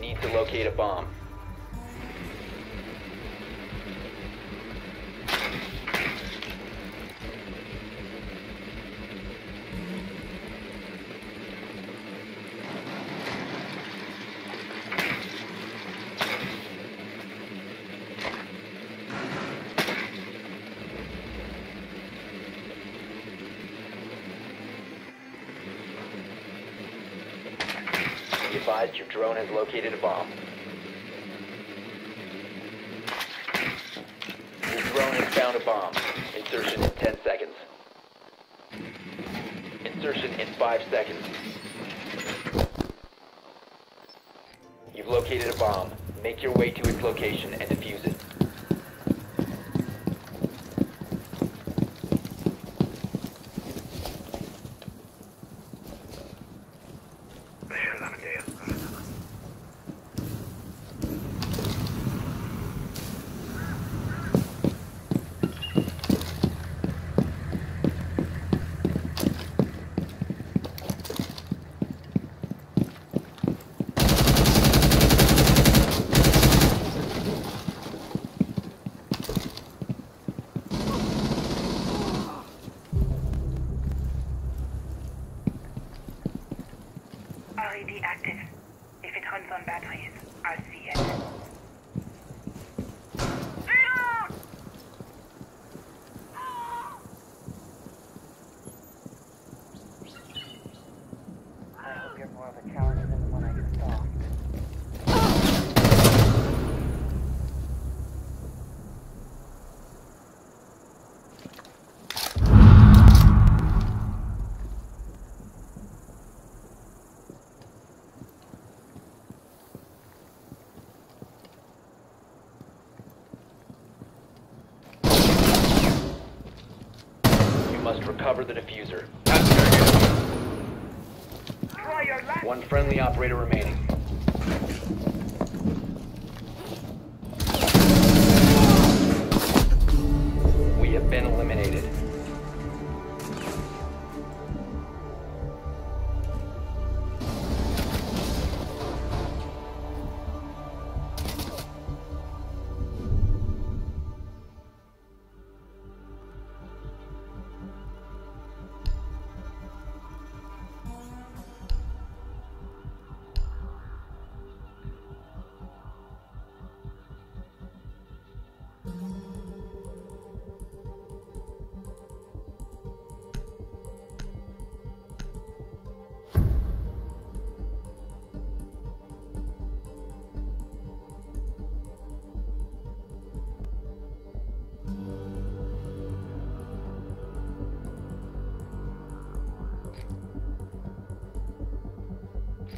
need to locate a bomb. Be advised your drone has located a bomb. Your drone has found a bomb. Insertion in 10 seconds. Insertion in 5 seconds. You've located a bomb. Make your way to its location and defuse it. RED active. If it runs on batteries, I'll see it. Reload! I hope you're more of a coward than the one I just saw. You must recover the defuser. Try your last. One friendly operator remaining.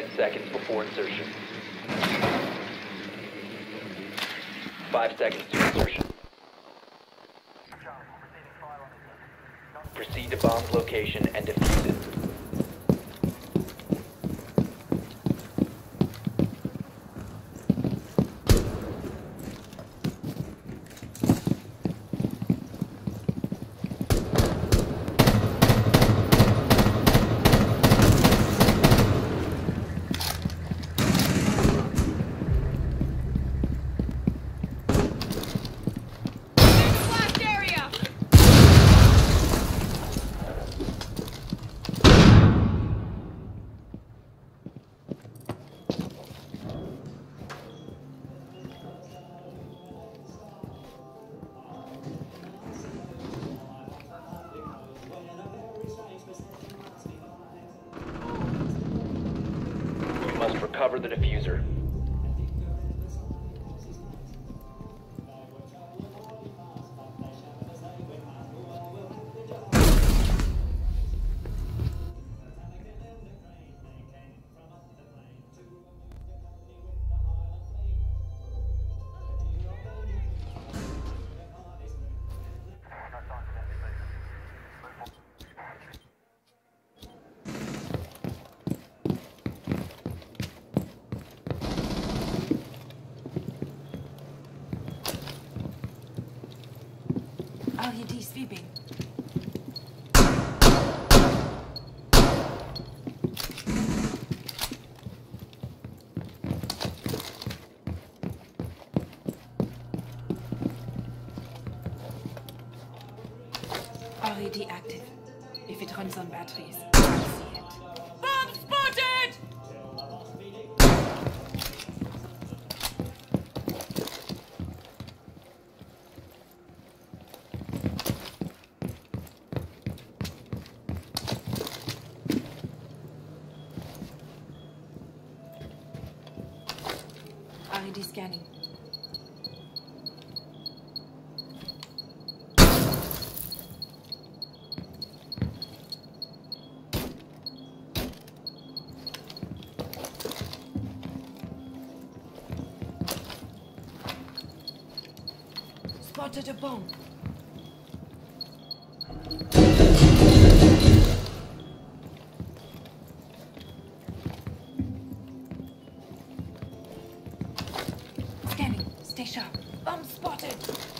Ten seconds before insertion. Five seconds to insertion. Proceed to bomb's location and sniping. RED active. If it runs on batteries, I'll see it. Spotted a bomb. Scanning. Stay sharp. Bomb spotted.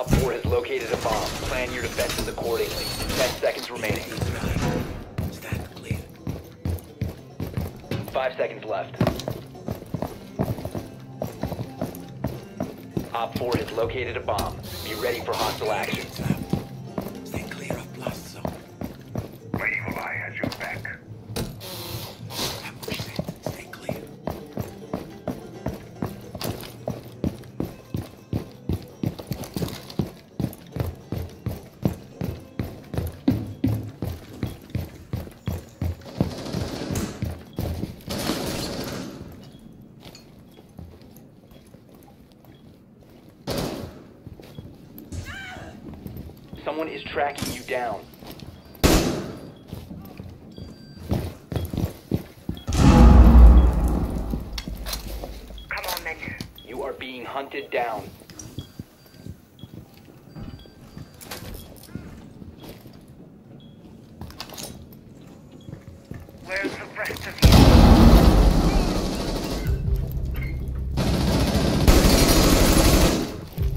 OpFor has located a bomb. Plan your defenses accordingly. 10 seconds remaining. Stand clear. 5 seconds left. OpFor has located a bomb. Be ready for hostile action. Someone is tracking you down. Come on then. You are being hunted down. Where's the rest of you?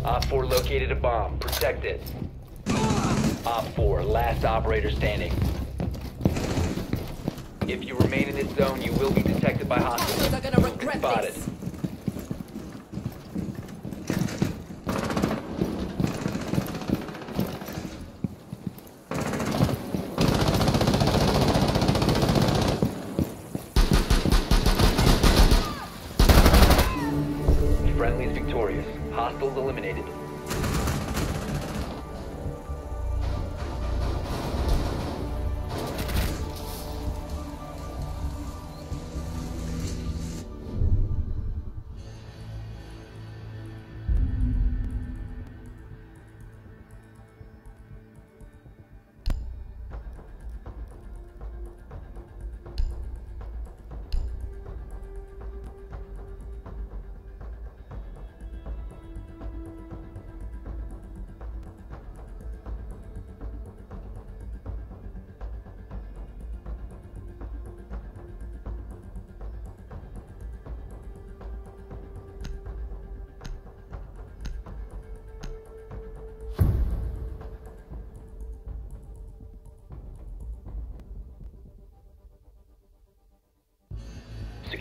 OpFor located a bomb. Protect it. Op 4, last operator standing. If you remain in this zone, you will be detected by hostiles. They're gonna regret spotted. this. Friendly is victorious. Hostiles eliminated.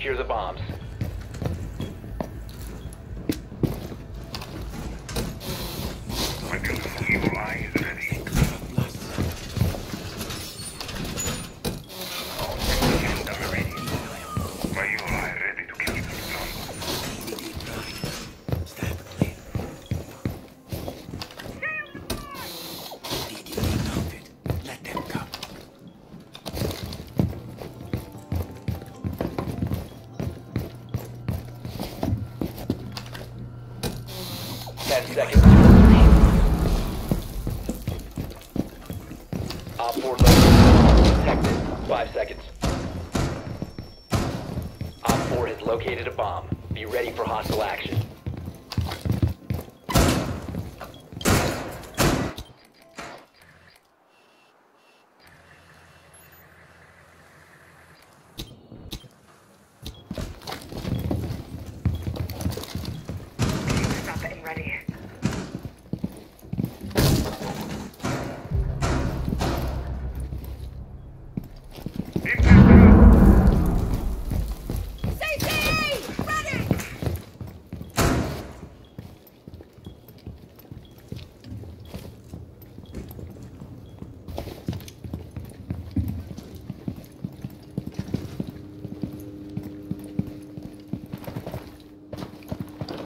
secure the bombs. five seconds. Op 4 has located a bomb. Be ready for hostile action.